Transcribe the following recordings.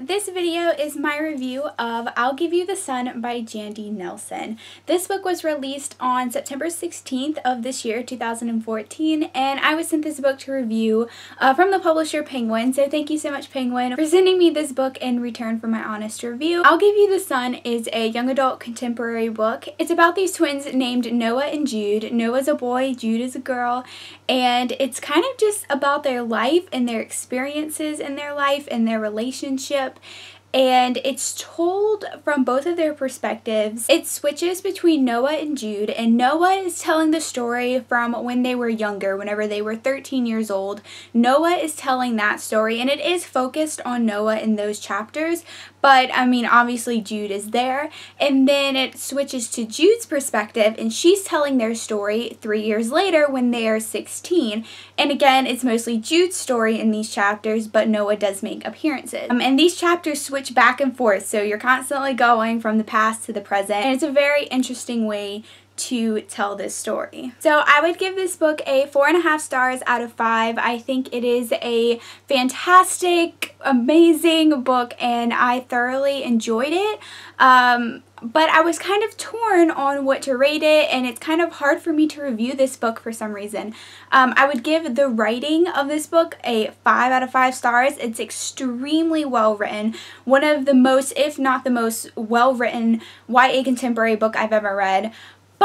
This video is my review of I'll Give You the Sun by Jandy Nelson. This book was released on September 16th of this year, 2014, and I was sent this book to review uh, from the publisher Penguin, so thank you so much Penguin for sending me this book in return for my honest review. I'll Give You the Sun is a young adult contemporary book. It's about these twins named Noah and Jude. Noah's a boy, Jude is a girl, and it's kind of just about their life and their experiences in their life and their relationship relationship and it's told from both of their perspectives. It switches between Noah and Jude, and Noah is telling the story from when they were younger, whenever they were 13 years old. Noah is telling that story, and it is focused on Noah in those chapters, but I mean, obviously, Jude is there. And then it switches to Jude's perspective, and she's telling their story three years later when they are 16. And again, it's mostly Jude's story in these chapters, but Noah does make appearances. Um, and these chapters switch back and forth, so you're constantly going from the past to the present. And it's a very interesting way to tell this story. So I would give this book a four and a half stars out of five. I think it is a fantastic, amazing book and I thoroughly enjoyed it. Um, but I was kind of torn on what to rate it and it's kind of hard for me to review this book for some reason. Um, I would give the writing of this book a 5 out of 5 stars. It's extremely well written. One of the most, if not the most well written YA contemporary book I've ever read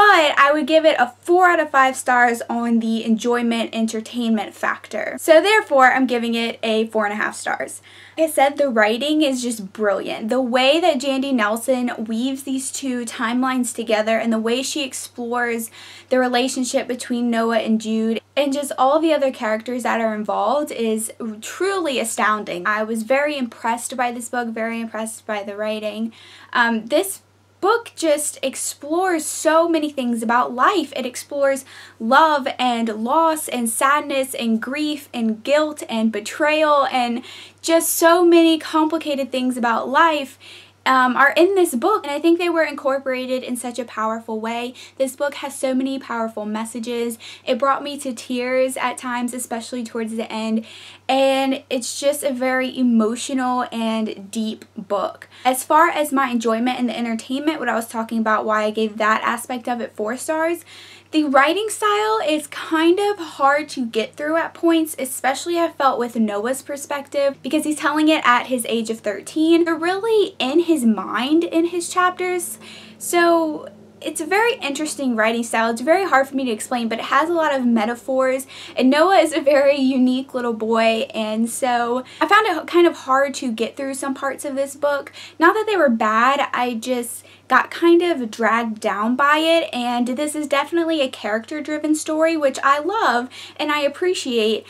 but I would give it a 4 out of 5 stars on the enjoyment entertainment factor. So therefore, I'm giving it a 4.5 stars. Like I said, the writing is just brilliant. The way that Jandy Nelson weaves these two timelines together and the way she explores the relationship between Noah and Jude and just all the other characters that are involved is truly astounding. I was very impressed by this book, very impressed by the writing. Um, this book just explores so many things about life. It explores love and loss and sadness and grief and guilt and betrayal and just so many complicated things about life um, are in this book and I think they were incorporated in such a powerful way. This book has so many powerful messages. It brought me to tears at times, especially towards the end, and it's just a very emotional and deep book. As far as my enjoyment and the entertainment, what I was talking about, why I gave that aspect of it four stars, the writing style is kind of hard to get through at points, especially I felt with Noah's perspective because he's telling it at his age of 13. They're really in his mind in his chapters. So it's a very interesting writing style. It's very hard for me to explain, but it has a lot of metaphors. And Noah is a very unique little boy, and so I found it kind of hard to get through some parts of this book. Not that they were bad, I just got kind of dragged down by it and this is definitely a character driven story which I love and I appreciate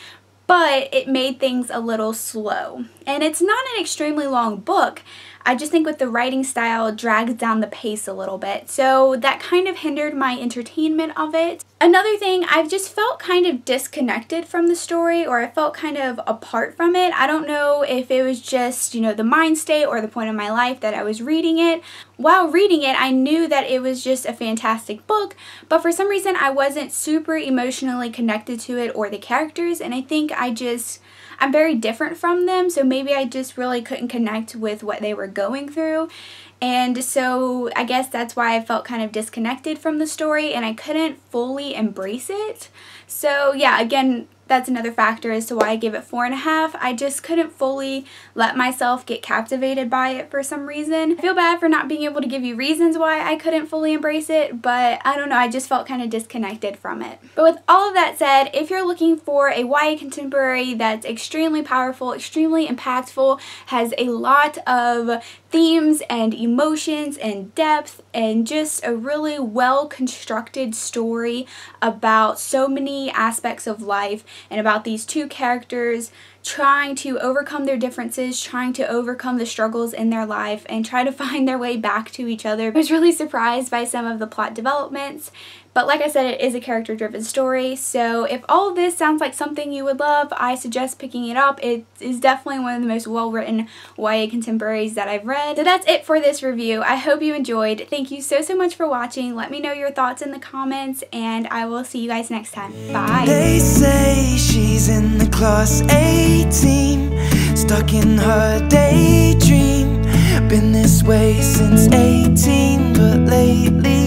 but it made things a little slow. And it's not an extremely long book. I just think with the writing style drags down the pace a little bit. So that kind of hindered my entertainment of it. Another thing, I've just felt kind of disconnected from the story or I felt kind of apart from it. I don't know if it was just, you know, the mind state or the point of my life that I was reading it. While reading it, I knew that it was just a fantastic book, but for some reason I wasn't super emotionally connected to it or the characters and I think I just I'm very different from them, so maybe I just really couldn't connect with what they were going through. And so I guess that's why I felt kind of disconnected from the story and I couldn't fully embrace it. So yeah, again, that's another factor as to why I give it four and a half. I just couldn't fully let myself get captivated by it for some reason. I feel bad for not being able to give you reasons why I couldn't fully embrace it, but I don't know, I just felt kind of disconnected from it. But with all of that said, if you're looking for a YA contemporary that's extremely powerful, extremely impactful, has a lot of themes and emotions and depth and just a really well constructed story about so many aspects of life and about these two characters trying to overcome their differences, trying to overcome the struggles in their life, and try to find their way back to each other. I was really surprised by some of the plot developments, But like I said, it is a character driven story. So if all this sounds like something you would love, I suggest picking it up. It is definitely one of the most well written YA contemporaries that I've read. So that's it for this review. I hope you enjoyed. Thank you so, so much for watching. Let me know your thoughts in the comments and I will see you guys next time. Bye. They say she's in the class 18, stuck in her daydream. Been this way since 18, but lately